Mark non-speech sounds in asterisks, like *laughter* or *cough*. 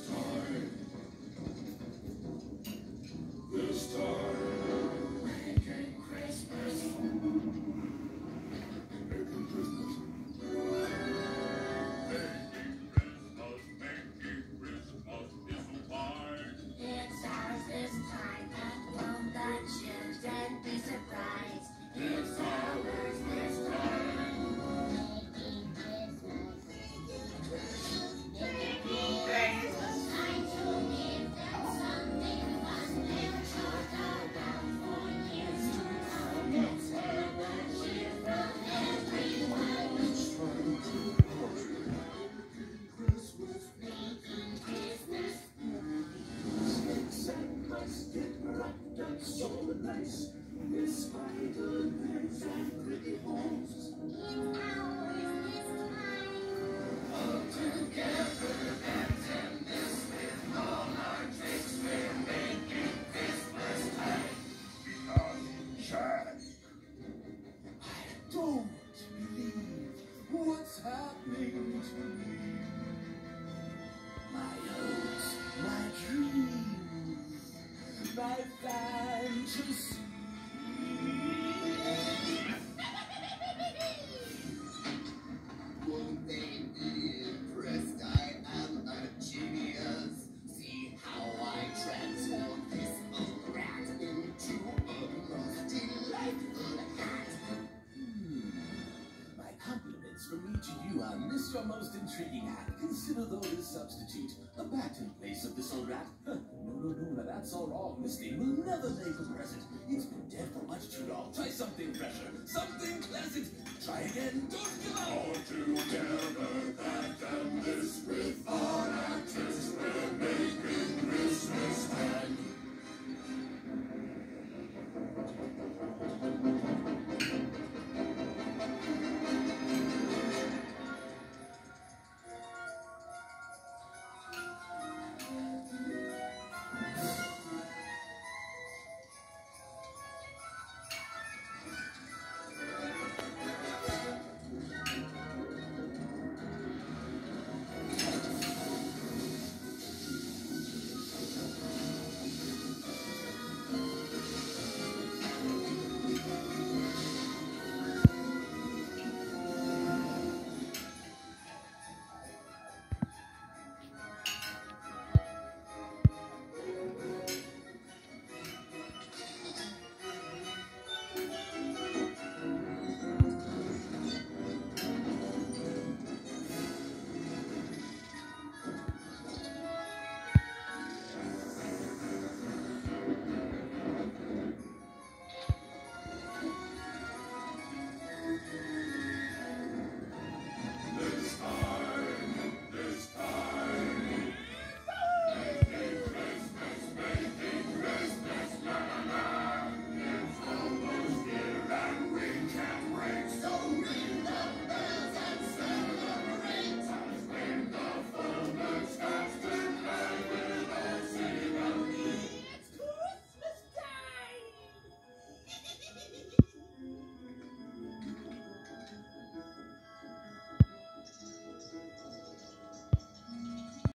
Christ. face. Despite the names and pretty homes. Miss your most intriguing hat. Consider though this substitute. A bat in place of this old rat. *laughs* no, no, no, that's all wrong. This thing will never take the present. It's been dead for much too long. Try something fresher, something pleasant. Try again. Don't give up. Or together, that and this with